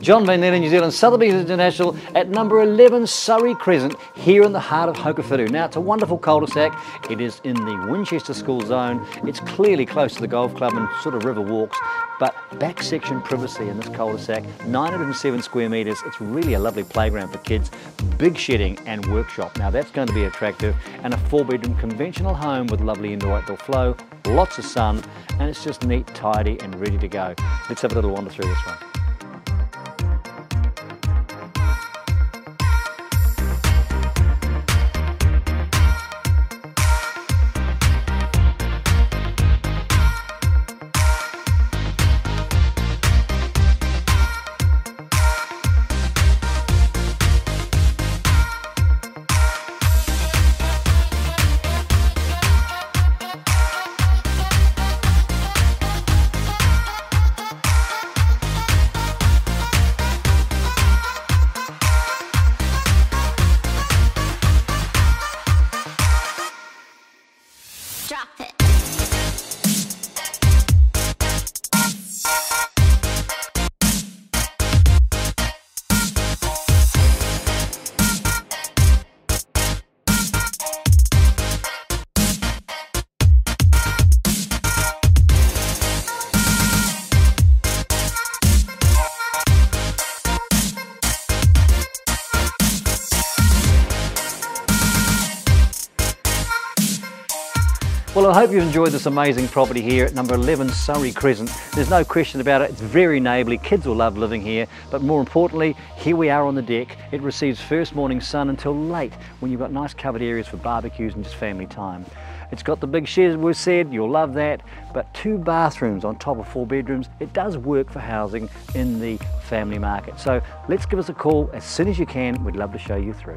John Van Nellen, New Zealand Sotheby's International at number 11 Surrey Crescent here in the heart of Hokowhitu. Now it's a wonderful cul-de-sac. It is in the Winchester School zone. It's clearly close to the golf club and sort of river walks, but back section privacy in this cul-de-sac, 907 square metres. It's really a lovely playground for kids, big shedding and workshop. Now that's going to be attractive and a four bedroom conventional home with lovely indoor outdoor flow, lots of sun, and it's just neat, tidy and ready to go. Let's have a little wander through this one. drop it. Well, I hope you've enjoyed this amazing property here at number 11 Surrey Crescent. There's no question about it, it's very neighbourly, kids will love living here, but more importantly, here we are on the deck. It receives first morning sun until late when you've got nice covered areas for barbecues and just family time. It's got the big shed, we said, you'll love that, but two bathrooms on top of four bedrooms. It does work for housing in the family market. So let's give us a call as soon as you can. We'd love to show you through.